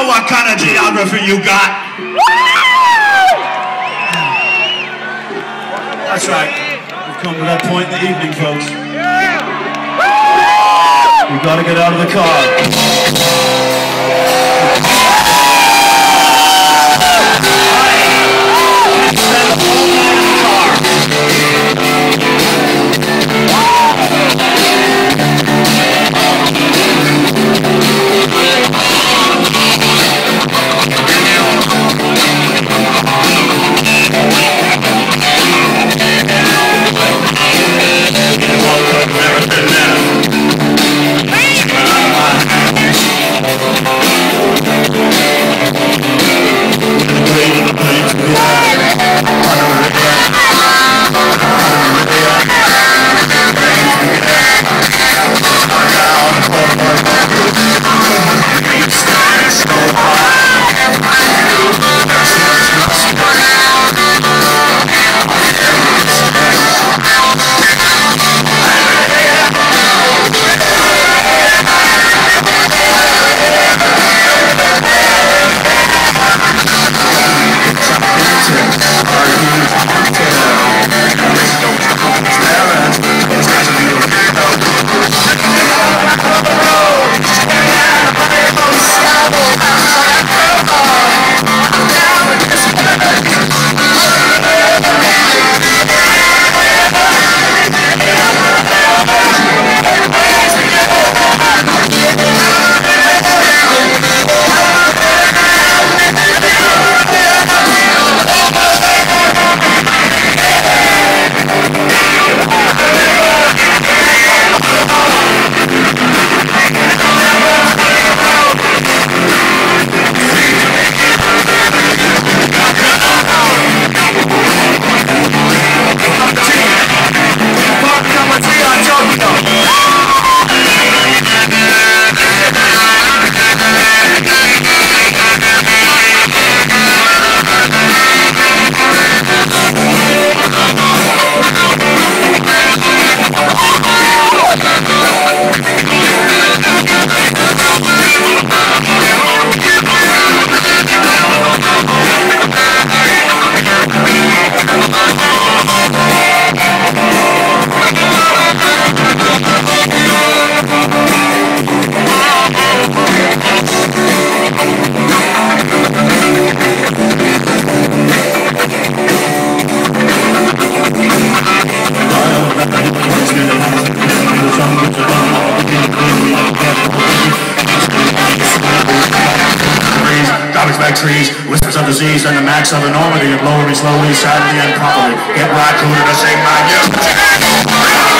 know what kind of geography you got. That's right. We've come to that point in the evening, folks. We've got to get out of the car. trees, whispers of disease and the max of enormity of lowering slowly, sadly and properly. Get right, Cooter, to same mind you